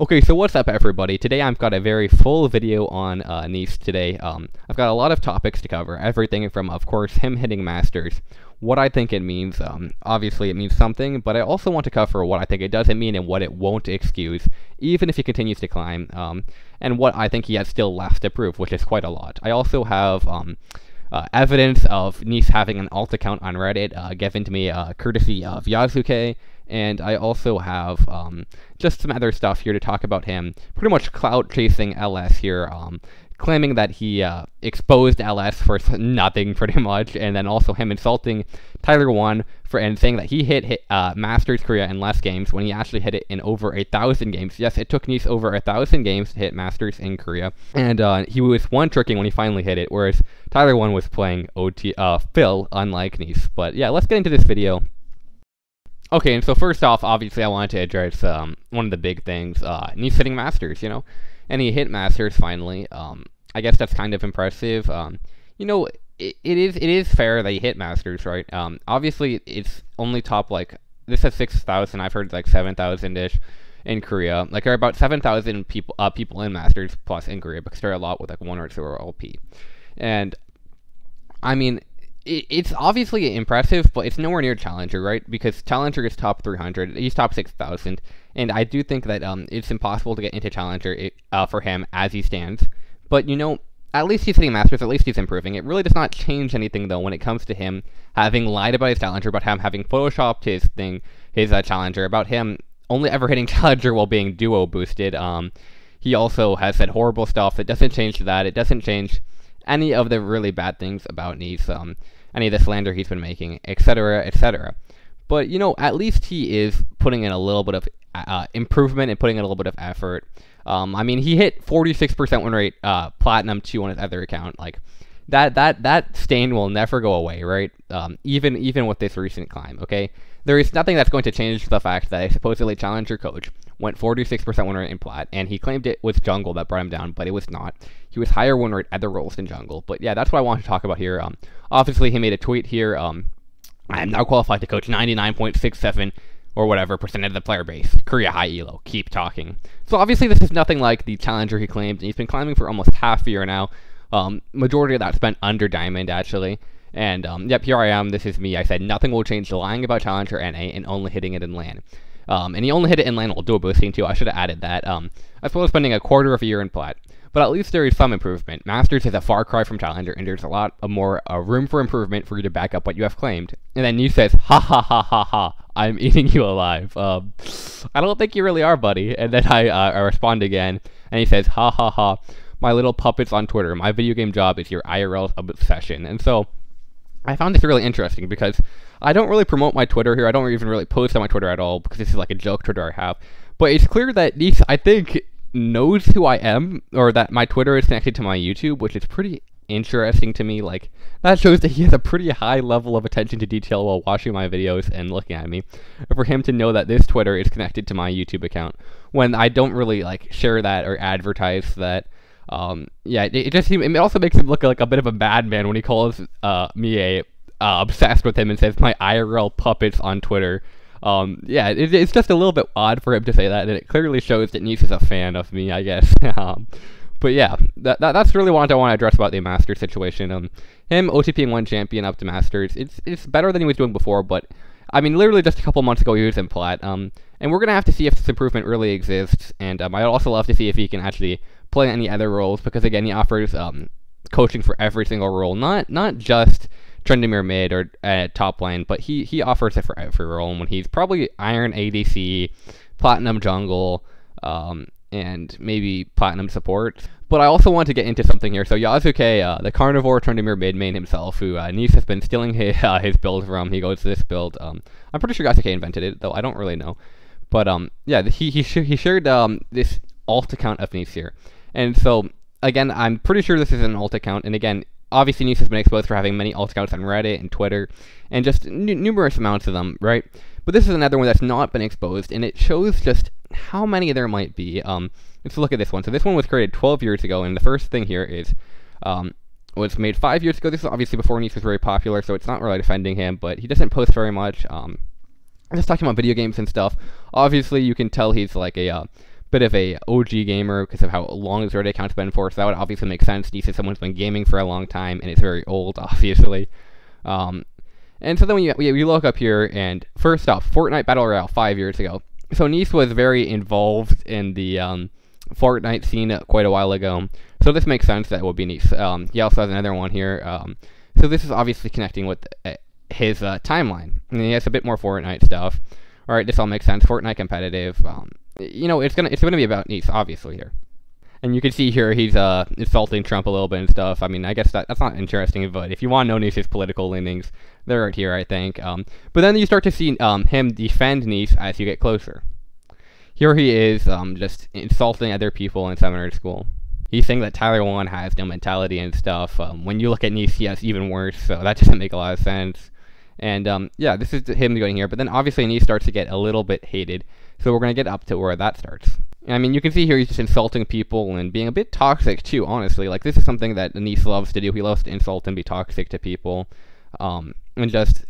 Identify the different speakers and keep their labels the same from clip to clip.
Speaker 1: Okay, so what's up everybody? Today I've got a very full video on uh, Neace today. Um, I've got a lot of topics to cover, everything from, of course, him hitting Masters, what I think it means, um, obviously it means something, but I also want to cover what I think it doesn't mean and what it won't excuse, even if he continues to climb, um, and what I think he has still left to prove, which is quite a lot. I also have um, uh, evidence of Neace having an alt account on Reddit uh, given to me uh, courtesy of Yasuke, and I also have um, just some other stuff here to talk about him. Pretty much clout chasing LS here, um, claiming that he uh, exposed LS for nothing pretty much, and then also him insulting Tyler One for and saying that he hit, hit uh, Masters Korea in less games when he actually hit it in over a thousand games. Yes, it took Neace over a thousand games to hit Masters in Korea, and uh, he was one tricking when he finally hit it, whereas Tyler One was playing OT uh, Phil, unlike Neace. But yeah, let's get into this video. Okay, and so first off, obviously I wanted to address um, one of the big things, uh, Neace hitting Masters, you know, and he hit Masters finally. Um, I guess that's kind of impressive. Um, you know, it, it is it is fair that he hit Masters, right? Um, obviously it's only top like this has six thousand. I've heard like seven thousand ish in Korea. Like there are about seven thousand people uh, people in Masters plus in Korea because there are a lot with like one or two or LP, and I mean it, it's obviously impressive, but it's nowhere near Challenger, right? Because Challenger is top 300, he's top 6,000, and I do think that um, it's impossible to get into Challenger uh, for him as he stands. But, you know, at least he's hitting Masters, at least he's improving. It really does not change anything, though, when it comes to him having lied about his Challenger, about him having photoshopped his thing, his uh, Challenger, about him only ever hitting Challenger while being duo boosted. Um, he also has said horrible stuff. It doesn't change that. It doesn't change any of the really bad things about Neace, um, any of the slander he's been making, etc., etc. But, you know, at least he is putting in a little bit of uh, improvement and putting in a little bit of effort. Um, I mean, he hit 46% win rate uh, platinum 2 on his other account. Like, that that that stain will never go away, right? Um, even even with this recent climb, okay? There is nothing that's going to change the fact that a supposedly challenger coach went 46% win rate in plat, and he claimed it was jungle that brought him down, but it was not. He was higher win rate at the roles than jungle. But yeah, that's what I want to talk about here. Um, obviously, he made a tweet here. Um, I am now qualified to coach 99.67 or whatever percent of the player base. Korea high elo. Keep talking. So obviously, this is nothing like the challenger he claimed, and he's been climbing for almost half a year now. Um, majority of that spent under diamond actually. And um, yep, here I am. This is me. I said nothing will change lying about Challenger NA and only hitting it in LAN. Um, and he only hit it in LAN while duo boosting too. I should have added that. Um, I suppose spending a quarter of a year in plat. But at least there is some improvement. Masters is a far cry from Challenger, and there's a lot of more uh, room for improvement for you to back up what you have claimed. And then you says, ha ha ha ha ha, I'm eating you alive. Um, I don't think you really are, buddy. And then I, uh, I respond again, and he says, ha ha ha, my little puppets on Twitter. My video game job is your IRL obsession. And so I found this really interesting because I don't really promote my Twitter here. I don't even really post on my Twitter at all because this is like a joke Twitter I have. But it's clear that these, I think, knows who I am or that my Twitter is connected to my YouTube, which is pretty interesting to me. Like, that shows that he has a pretty high level of attention to detail while watching my videos and looking at me. For him to know that this Twitter is connected to my YouTube account when I don't really, like, share that or advertise that um, yeah, it, it, just it also makes him look like a bit of a bad man when he calls uh, me a uh, obsessed with him and says my IRL puppets on Twitter. Um, yeah, it, it's just a little bit odd for him to say that, and it clearly shows that is a fan of me, I guess. um, but yeah, that, that, that's really what I want to address about the Masters situation. Um, him OTPing one champion up to Masters, it's it's better than he was doing before, but I mean, literally just a couple months ago he was in plat. Um, and we're gonna have to see if this improvement really exists, and um, I'd also love to see if he can actually play any other roles because again he offers um, coaching for every single role, not not just Tryndamere mid or uh, top lane, but he he offers it for every role. And when he's probably Iron ADC, Platinum jungle, um, and maybe Platinum support. But I also want to get into something here. So Yasuke, uh, the Carnivore Tryndamere mid main himself, who uh, Neace has been stealing his, uh, his build from. He goes to this build. Um, I'm pretty sure Yasuke invented it, though I don't really know. But um, yeah, he he, sh he shared um, this alt account of Neace here. And so, again, I'm pretty sure this is an alt account. And again, obviously Neace has been exposed for having many alt accounts on Reddit and Twitter, and just numerous amounts of them, right? But this is another one that's not been exposed, and it shows just how many there might be. Um, let's look at this one. So this one was created 12 years ago, and the first thing here is um, was made five years ago. This is obviously before Neace was very popular, so it's not really defending him, but he doesn't post very much. Um, just talking about video games and stuff. Obviously, you can tell he's like a uh, bit of a OG gamer because of how long his Reddit account's been for. So that would obviously make sense. Neace is someone who's been gaming for a long time and it's very old, obviously. Um, and so then we, we, we look up here, and first off, Fortnite Battle Royale five years ago. So Neace was very involved in the um, Fortnite scene quite a while ago. So this makes sense that would be Neace. Um, he also has another one here. Um, so this is obviously connecting with uh, his uh, timeline. And he has a bit more Fortnite stuff. All right, this all makes sense. Fortnite competitive. Um, you know, it's gonna it's gonna be about Neace, obviously here. And you can see here he's uh, insulting Trump a little bit and stuff. I mean, I guess that, that's not interesting, but if you want to know Neace's political leanings, they're right here, I think. Um, but then you start to see um, him defend Neace as you get closer. Here he is um, just insulting other people in seminary school. He's saying that Tyler 1 has no mentality and stuff. Um, when you look at Neace, he has even worse, so that doesn't make a lot of sense. And um, yeah, this is him going here. But then obviously Neace starts to get a little bit hated. So we're going to get up to where that starts. I mean, you can see here he's just insulting people and being a bit toxic too, honestly. Like, this is something that Neace loves to do. He loves to insult and be toxic to people. Um, and just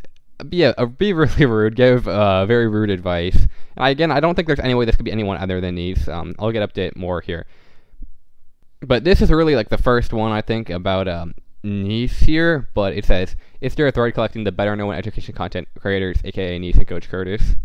Speaker 1: be a, a, be really rude, give uh, very rude advice. And again, I don't think there's any way this could be anyone other than Neace. Um, I'll get up to it more here. But this is really like the first one I think about um, Neace here. But it says, "Is there a thread collecting the better known education content creators, aka Neace and Coach Curtis?"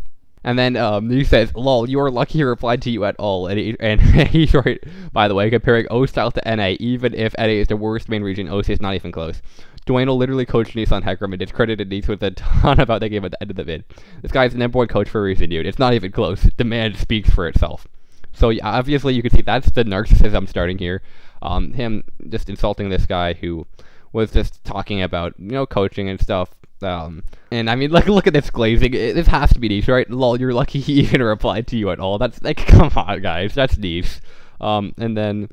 Speaker 1: And then um, says, "Lol, you are lucky he replied to you at all." And, he, and he's right, by the way, comparing O style to NA. Even if NA is the worst main region, OC is not even close. Will literally coached Neace on Hecarim and discredited Neace with a ton about the game at the end of the vid. This guy's an number one coach for a reason, dude. It's not even close. Demand speaks for itself. So yeah, obviously you can see that's the narcissism starting here. Um, him just insulting this guy who was just talking about you know coaching and stuff. Um, and I mean, like, look at this glazing. It, this has to be Neace, right? Lol, you're lucky he even replied to you at all. That's like, come on, guys, that's Neace. Um, and then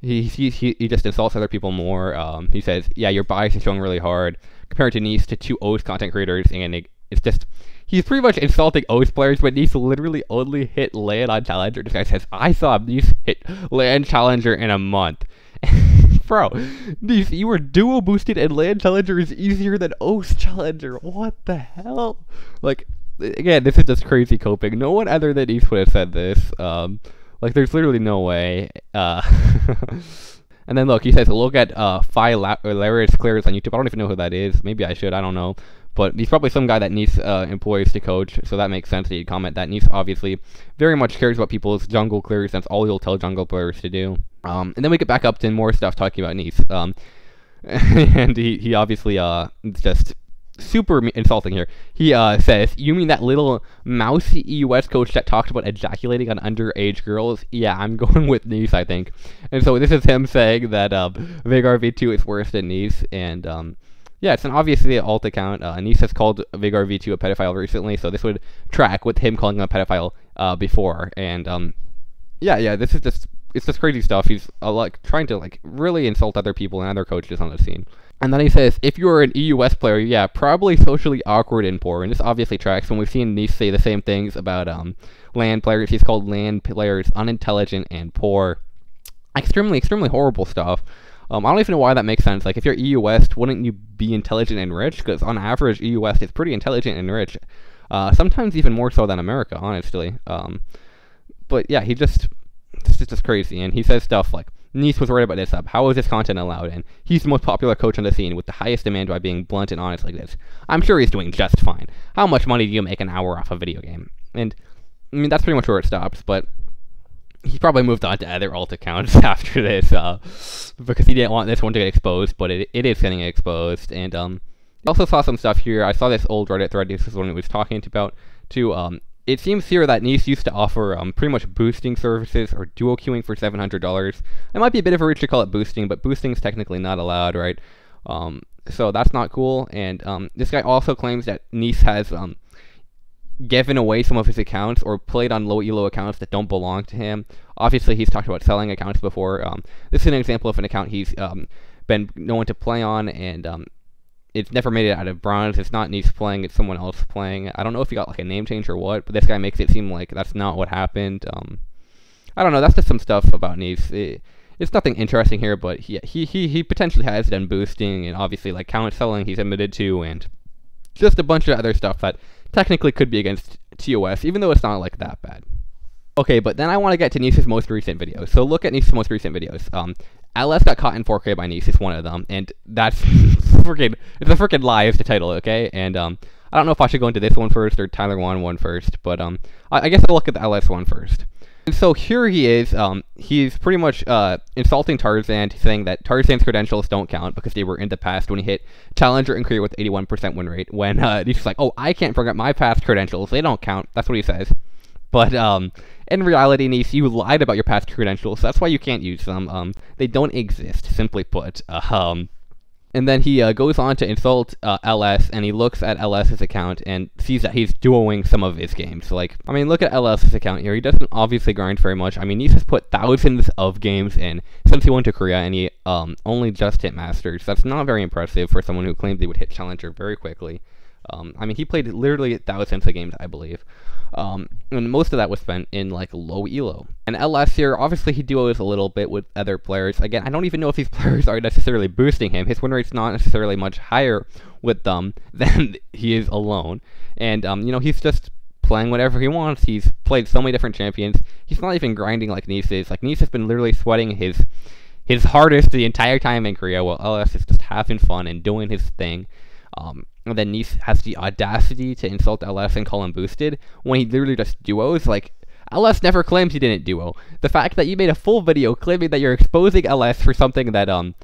Speaker 1: he, he, he, just insults other people more. Um, he says, yeah, your bias is showing really hard. Compared to Neace to two O's content creators, and it, it's just, he's pretty much insulting O's players, but Neace literally only hit LAN on Challenger. This guy says, I saw Neace hit LAN Challenger in a month. Bro, Neace, you were duo boosted and LAN Challenger is easier than O's Challenger. What the hell? Like, again, this is just crazy coping. No one other than Neace would have said this. Um, like, there's literally no way. Uh, and then look, he says, look at uh, Phi Hilarious Clears on YouTube. I don't even know who that is. Maybe I should. I don't know. But he's probably some guy that Neace uh, employs to coach, so that makes sense that he'd comment that. Neace obviously very much cares about people's jungle clears. That's all he'll tell jungle players to do. Um, and then we get back up to more stuff talking about Neace. Um, and he, he obviously uh, just super insulting here. He uh, says, "You mean that little mousy EUS coach that talked about ejaculating on underage girls?" Yeah, I'm going with Neace, I think. And so this is him saying that uh, Vagar V2 is worse than Neace, and um, yeah, it's an obviously alt account. Uh, Neace has called Vagar V2 a pedophile recently, so this would track with him calling him a pedophile uh, before. And um, yeah, yeah, this is just it's just crazy stuff. He's uh, like trying to like really insult other people and other coaches on the scene. And then he says, if you're an EUS player, yeah, probably socially awkward and poor. And this obviously tracks when we've seen Neace say the same things about um, LAN players. He's called LAN players unintelligent and poor. Extremely, extremely horrible stuff. Um, I don't even know why that makes sense. Like, if you're EU West, wouldn't you be intelligent and rich? Because on average, EU West is pretty intelligent and rich. Uh, sometimes even more so than America, honestly. Um, but yeah, he just, it's just crazy. And he says stuff like, Neace was right about this up. How is this content allowed? And he's the most popular coach on the scene with the highest demand by being blunt and honest like this. I'm sure he's doing just fine. How much money do you make an hour off a video game? And I mean that's pretty much where it stops. But he probably moved on to other alt accounts after this uh, because he didn't want this one to get exposed. But it, it is getting exposed. And um, I also saw some stuff here. I saw this old Reddit thread. This is the one it was talking about to um, it seems here that Neace used to offer um, pretty much boosting services or duo queuing for $700. It might be a bit of a reach to call it boosting, but boosting is technically not allowed, right? Um, so that's not cool. And um, this guy also claims that Neace has um, given away some of his accounts or played on low elo accounts that don't belong to him. Obviously, he's talked about selling accounts before. Um, this is an example of an account he's um, been known to play on, and it's never made it out of bronze. It's not Neace playing, it's someone else playing. I don't know if he got like a name change or what, but this guy makes it seem like that's not what happened. Um, I don't know. That's just some stuff about Neese. It, it's nothing interesting here, but he, he he he potentially has done boosting and obviously like count selling he's admitted to, and just a bunch of other stuff that technically could be against TOS, even though it's not like that bad. Okay, but then I want to get to Neace's most recent videos. So look at Neace's most recent videos. Um, LS got caught in 4K by Neace is one of them, and that's freaking it's a freaking lie is the title, okay? And um, I don't know if I should go into this one first or Tyler one one first, but um, I, I guess I'll look at the LS one first. And so here he is, um, he's pretty much uh, insulting Tarzan, saying that Tarzan's credentials don't count because they were in the past when he hit Challenger and Korea with 81% win rate. When uh, he's like, oh, I can't forget my past credentials, they don't count. That's what he says. But um, in reality, Neace, you lied about your past credentials. That's why you can't use them. Um, they don't exist, simply put. Uh, um, and then he uh, goes on to insult uh, LS, and he looks at LS's account and sees that he's duoing some of his games. Like, I mean, look at LS's account here. He doesn't obviously grind very much. I mean, Neace has put thousands of games in since he went to Korea, and he um, only just hit Masters. That's not very impressive for someone who claimed they would hit Challenger very quickly. Um, I mean, he played literally thousands of games, I believe. Um, and most of that was spent in like low elo. And LS here, obviously he duos a little bit with other players. Again, I don't even know if these players are necessarily boosting him. His win rate's not necessarily much higher with them than he is alone. And um, you know, he's just playing whatever he wants. He's played so many different champions. He's not even grinding like Neace is. Like Neace has been literally sweating his his hardest the entire time in Korea, while LS is just having fun and doing his thing. Um, and then Neace has the audacity to insult LS and call him boosted when he literally just duos. Like, LS never claims he didn't duo. The fact that you made a full video claiming that you're exposing LS for something that um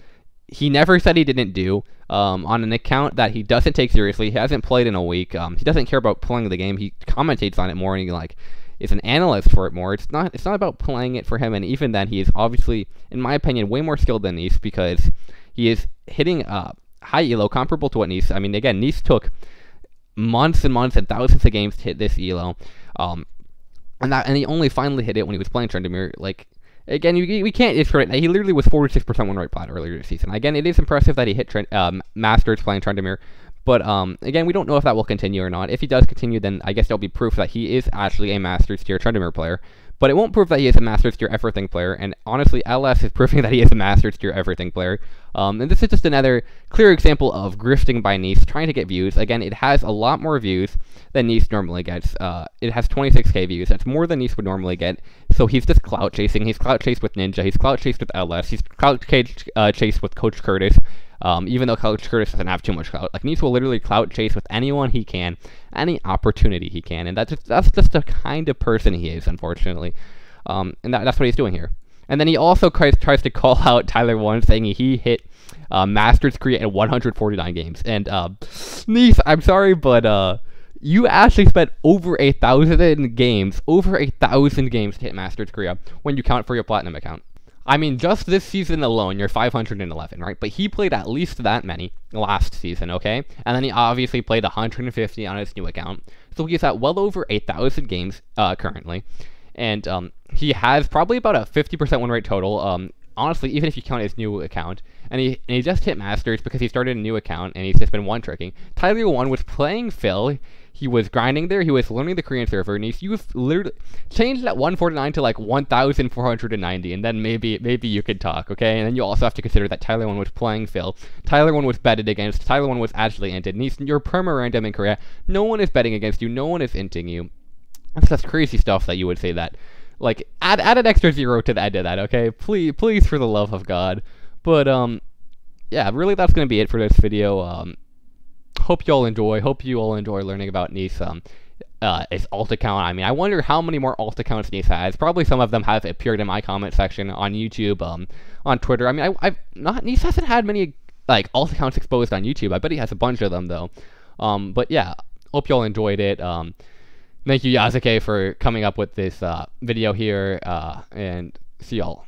Speaker 1: he never said he didn't do um, on an account that he doesn't take seriously. He hasn't played in a week. Um, he doesn't care about playing the game. He commentates on it more, and he like is an analyst for it more. It's not. It's not about playing it for him. And even then, he is obviously, in my opinion, way more skilled than Neace because he is hitting uh, high elo comparable to what Neace. I mean, again, Neace took months and months and thousands of games to hit this elo, um, and that and he only finally hit it when he was playing Tryndamere. Like again, you, we can't discredit he literally was 46% win rate plat earlier this season. Again, it is impressive that he hit Trent, um, Masters playing Tryndamere. But um, again, we don't know if that will continue or not. If he does continue, then I guess there'll be proof that he is actually a Masters tier Tryndamere player but it won't prove that he is a Masters tier everything player, and honestly, LS is proving that he is a Masters tier everything player. Um, and this is just another clear example of grifting by Neace, trying to get views. Again, it has a lot more views than Neace normally gets. Uh, it has 26k views. That's more than Neace would normally get. So he's just clout chasing. He's clout chased with Ninja. He's clout chased with LS. He's clout chased, uh, chased with Coach Curtis. Um, even though Coach Curtis doesn't have too much clout, like Neace will literally clout chase with anyone he can, any opportunity he can, and that's just, that's just the kind of person he is, unfortunately. Um, and that, that's what he's doing here. And then he also tries, tries to call out Tyler One, saying he hit uh, Masters Korea in 149 games. And uh, I'm sorry, but uh, you actually spent over a thousand games, over a thousand games to hit Masters Korea when you count for your Platinum account. I mean, just this season alone, you're 511, right? But he played at least that many last season, okay? And then he obviously played 150 on his new account. So he's at well over 8,000 games uh, currently and um, he has probably about a 50% win rate total. Um, honestly, even if you count his new account, and he and he just hit Masters because he started a new account and he's just been one tricking. Tyler One was playing Phil. He was grinding there. He was learning the Korean server, and he's used literally changed that 149 to like 1,490, and then maybe maybe you could talk, okay? And then you also have to consider that Tyler One was playing Phil. Tyler One was betted against. Tyler One was actually inted. And you're perma random in Korea. No one is betting against you. No one is inting you. That's just crazy stuff that you would say that. Like, add add an extra zero to the end of that, okay? Please, please, for the love of God. But um, yeah, really, that's gonna be it for this video. Um, hope you all enjoy. Hope you all enjoy learning about Neace. Um, uh, his alt account. I mean, I wonder how many more alt accounts Neace has. Probably some of them have appeared in my comment section on YouTube, um, on Twitter. I mean, I, I've not Neace hasn't had many like alt accounts exposed on YouTube. I bet he has a bunch of them though. Um, but yeah, hope you all enjoyed it. Um, thank you, Yasuke, for coming up with this uh, video here, uh, and see y'all.